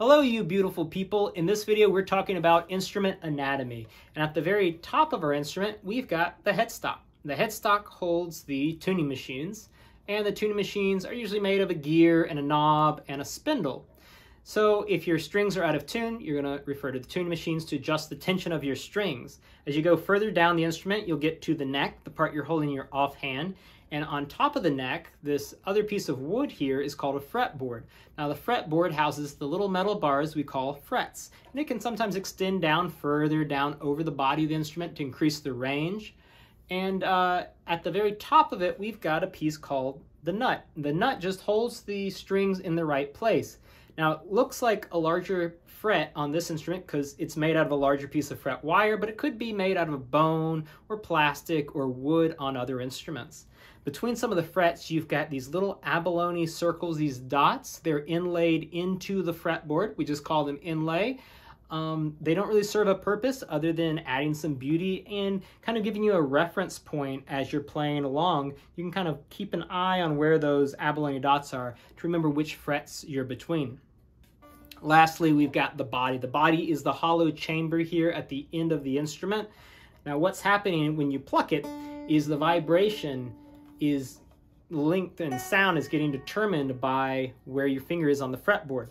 Hello, you beautiful people. In this video, we're talking about instrument anatomy. And at the very top of our instrument, we've got the headstock. The headstock holds the tuning machines, and the tuning machines are usually made of a gear and a knob and a spindle. So if your strings are out of tune, you're going to refer to the tuning machines to adjust the tension of your strings. As you go further down the instrument, you'll get to the neck, the part you're holding in your offhand, and on top of the neck, this other piece of wood here is called a fretboard. Now the fretboard houses the little metal bars we call frets. And it can sometimes extend down further down over the body of the instrument to increase the range. And uh, at the very top of it, we've got a piece called the nut. The nut just holds the strings in the right place. Now it looks like a larger fret on this instrument because it's made out of a larger piece of fret wire, but it could be made out of bone or plastic or wood on other instruments. Between some of the frets, you've got these little abalone circles, these dots. They're inlaid into the fretboard. We just call them inlay. Um, they don't really serve a purpose other than adding some beauty and kind of giving you a reference point as you're playing along. You can kind of keep an eye on where those abalone dots are to remember which frets you're between. Lastly, we've got the body. The body is the hollow chamber here at the end of the instrument. Now what's happening when you pluck it is the vibration is length and sound is getting determined by where your finger is on the fretboard.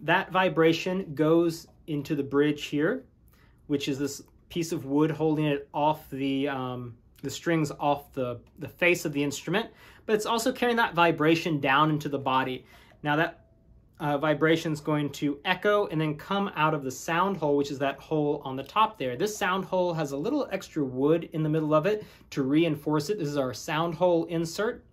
That vibration goes into the bridge here, which is this piece of wood holding it off the um, the strings off the, the face of the instrument, but it's also carrying that vibration down into the body. Now that uh, vibration is going to echo and then come out of the sound hole, which is that hole on the top there. This sound hole has a little extra wood in the middle of it to reinforce it. This is our sound hole insert.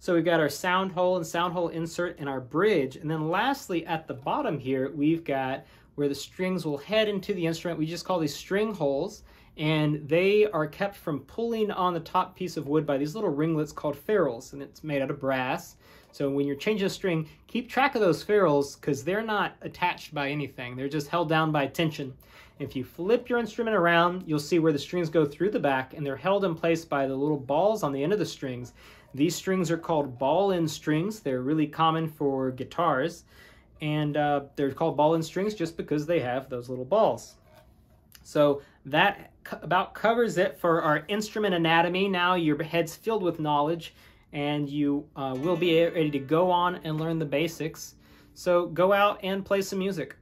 So we've got our sound hole and sound hole insert in our bridge. And then lastly, at the bottom here, we've got where the strings will head into the instrument. We just call these string holes and they are kept from pulling on the top piece of wood by these little ringlets called ferrules, and it's made out of brass. So when you're changing a string, keep track of those ferrules because they're not attached by anything. They're just held down by tension. If you flip your instrument around, you'll see where the strings go through the back and they're held in place by the little balls on the end of the strings. These strings are called ball-end strings. They're really common for guitars. And uh, they're called ball-end strings just because they have those little balls. So that about covers it for our instrument anatomy. Now your head's filled with knowledge and you uh, will be ready to go on and learn the basics. So go out and play some music.